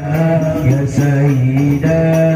يا سيدة